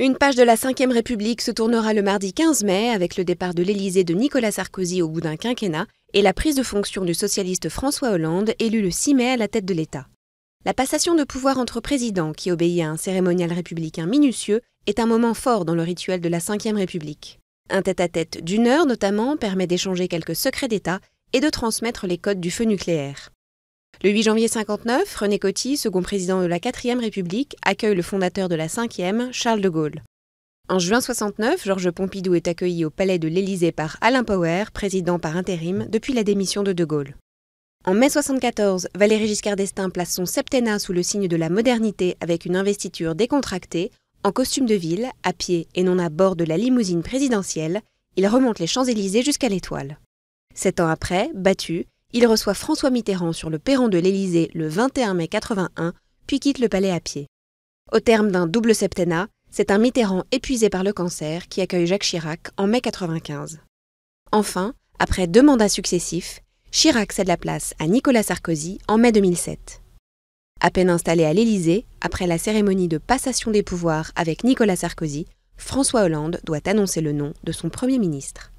Une page de la Ve République se tournera le mardi 15 mai avec le départ de l'Élysée de Nicolas Sarkozy au bout d'un quinquennat et la prise de fonction du socialiste François Hollande, élu le 6 mai à la tête de l'État. La passation de pouvoir entre présidents, qui obéit à un cérémonial républicain minutieux, est un moment fort dans le rituel de la Ve République. Un tête-à-tête d'une heure notamment permet d'échanger quelques secrets d'État et de transmettre les codes du feu nucléaire. Le 8 janvier 59, René Coty, second président de la 4 République, accueille le fondateur de la 5e, Charles de Gaulle. En juin 69, Georges Pompidou est accueilli au palais de l'Élysée par Alain Power, président par intérim depuis la démission de De Gaulle. En mai 74, Valéry Giscard d'Estaing place son septennat sous le signe de la modernité avec une investiture décontractée, en costume de ville, à pied et non à bord de la limousine présidentielle, il remonte les Champs-Élysées jusqu'à l'Étoile. Sept ans après, battu, il reçoit François Mitterrand sur le perron de l'Élysée le 21 mai 81, puis quitte le palais à pied. Au terme d'un double septennat, c'est un Mitterrand épuisé par le cancer qui accueille Jacques Chirac en mai 95. Enfin, après deux mandats successifs, Chirac cède la place à Nicolas Sarkozy en mai 2007. À peine installé à l'Élysée, après la cérémonie de passation des pouvoirs avec Nicolas Sarkozy, François Hollande doit annoncer le nom de son Premier ministre.